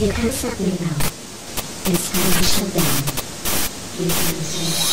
You can stop me now. This time I shall down. You can shut me.